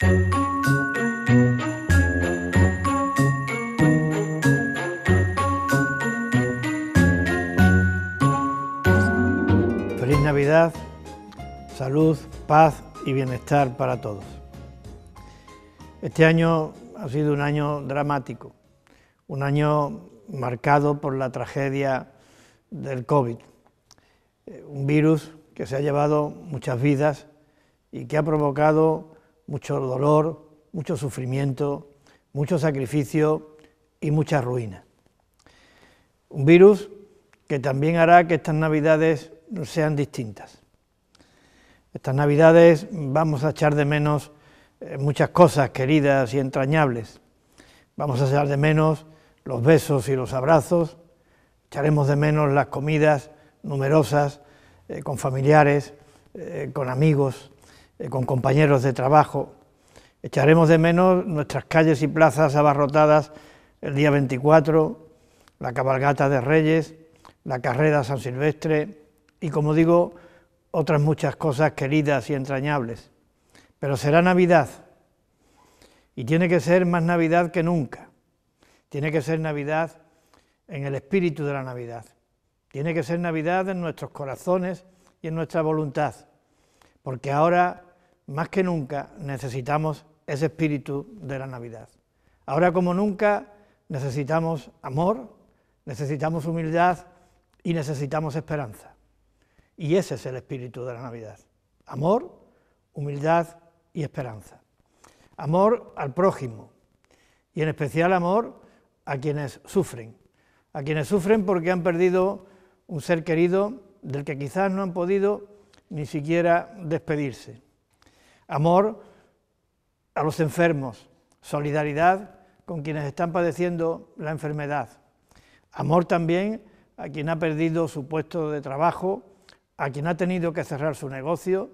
Feliz Navidad, salud, paz y bienestar para todos. Este año ha sido un año dramático, un año marcado por la tragedia del COVID, eh, un virus que se ha llevado muchas vidas y que ha provocado mucho dolor, mucho sufrimiento, mucho sacrificio y mucha ruina. Un virus que también hará que estas navidades sean distintas. Estas navidades vamos a echar de menos eh, muchas cosas queridas y entrañables. Vamos a echar de menos los besos y los abrazos, echaremos de menos las comidas numerosas eh, con familiares, eh, con amigos, con compañeros de trabajo. Echaremos de menos nuestras calles y plazas abarrotadas el día 24, la cabalgata de Reyes, la carrera San Silvestre y, como digo, otras muchas cosas queridas y entrañables. Pero será Navidad y tiene que ser más Navidad que nunca. Tiene que ser Navidad en el espíritu de la Navidad. Tiene que ser Navidad en nuestros corazones y en nuestra voluntad, porque ahora, más que nunca, necesitamos ese espíritu de la Navidad. Ahora como nunca necesitamos amor, necesitamos humildad y necesitamos esperanza. Y ese es el espíritu de la Navidad. Amor, humildad y esperanza. Amor al prójimo y en especial amor a quienes sufren. A quienes sufren porque han perdido un ser querido del que quizás no han podido ni siquiera despedirse. Amor a los enfermos, solidaridad con quienes están padeciendo la enfermedad. Amor también a quien ha perdido su puesto de trabajo, a quien ha tenido que cerrar su negocio,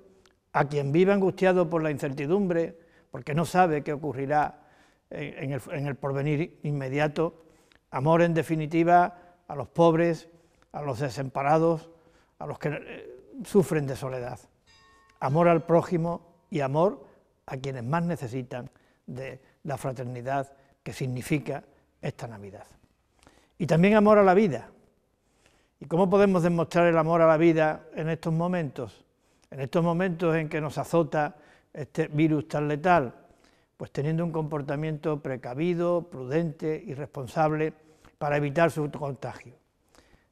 a quien vive angustiado por la incertidumbre, porque no sabe qué ocurrirá en el, porvenir inmediato. Amor, en definitiva, a los pobres, a los desamparados, a los que eh, sufren de soledad. Amor al prójimo y amor a quienes más necesitan de la fraternidad que significa esta Navidad. Y también amor a la vida, ¿Y cómo podemos demostrar el amor a la vida en estos momentos? En estos momentos en que nos azota este virus tan letal, pues teniendo un comportamiento precavido, prudente y responsable para evitar su contagio.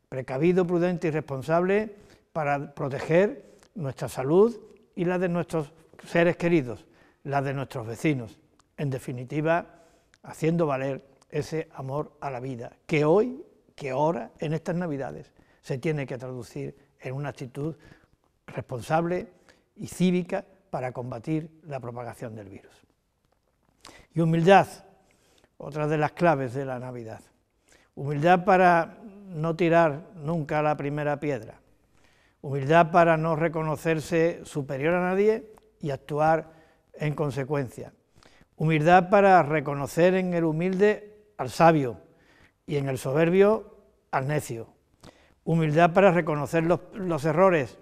Precavido, prudente y responsable para proteger nuestra salud y la de nuestros seres queridos, la de nuestros vecinos. En definitiva, haciendo valer ese amor a la vida, que hoy, que ahora, en estas Navidades, se tiene que traducir en una actitud responsable y cívica para combatir la propagación del virus. Y humildad, otra de las claves de la Navidad. Humildad para no tirar nunca la primera piedra. Humildad para no reconocerse superior a nadie y actuar en consecuencia. Humildad para reconocer en el humilde al sabio y en el soberbio al necio humildad para reconocer los, errores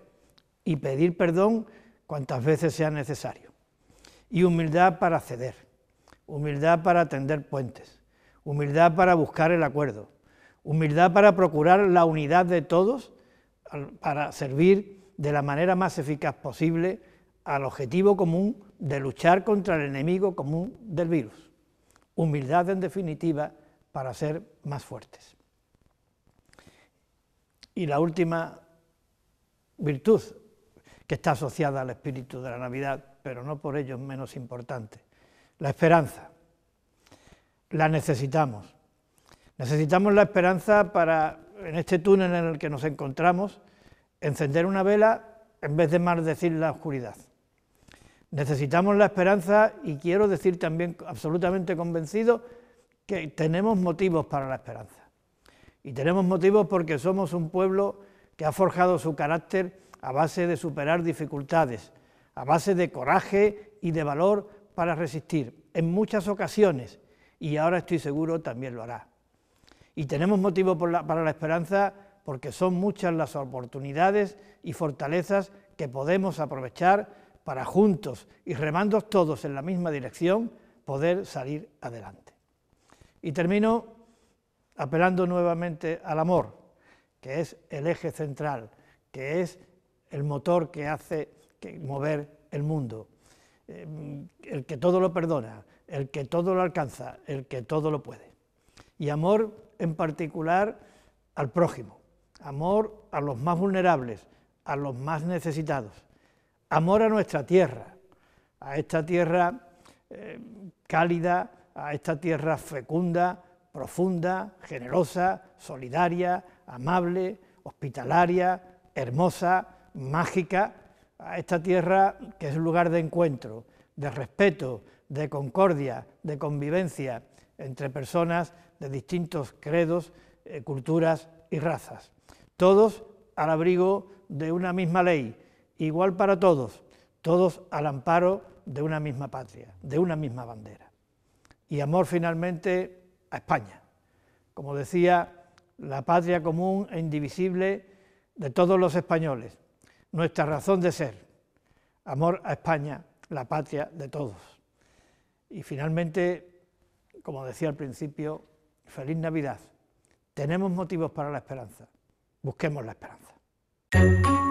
y pedir perdón cuantas veces sea necesario. Y humildad para ceder, humildad para tender puentes, humildad para buscar el acuerdo, humildad para procurar la unidad de todos, para servir de la manera más eficaz posible al objetivo común de luchar contra el enemigo común del virus. Humildad, en definitiva, para ser más fuertes. Y la última virtud que está asociada al espíritu de la Navidad, pero no por ello menos importante, la esperanza. La necesitamos. Necesitamos la esperanza para, en este túnel en el que nos encontramos, encender una vela en vez de maldecir la oscuridad. Necesitamos la esperanza y quiero decir también absolutamente convencido que tenemos motivos para la esperanza. Y tenemos motivos porque somos un pueblo que ha forjado su carácter a base de superar dificultades, a base de coraje y de valor para resistir, en muchas ocasiones, y ahora estoy seguro también lo hará. Y tenemos motivo para la esperanza porque son muchas las oportunidades y fortalezas que podemos aprovechar para juntos y remando todos en la misma dirección poder salir adelante. Y termino apelando nuevamente al amor, que es el eje central, que es el motor que hace mover el mundo, eh, el que todo lo perdona, el que todo lo alcanza, el que todo lo puede. Y amor en particular al prójimo, amor a los más vulnerables, a los más necesitados, amor a nuestra tierra, a esta tierra eh, cálida, a esta tierra fecunda, profunda, generosa, solidaria, amable, hospitalaria, hermosa, mágica, a esta tierra que es lugar de encuentro, de respeto, de concordia, de convivencia entre personas de distintos credos, eh, culturas y razas. Todos al abrigo de una misma ley, igual para todos, todos al amparo de una misma patria, de una misma bandera. Y amor finalmente a España, como decía, la patria común e indivisible de todos los españoles, nuestra razón de ser, amor a España, la patria de todos. Y finalmente, como decía al principio, feliz Navidad. Tenemos motivos para la esperanza. Busquemos la esperanza.